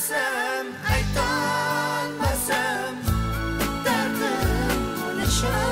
bilmesem, aytolmasam, derdim bu.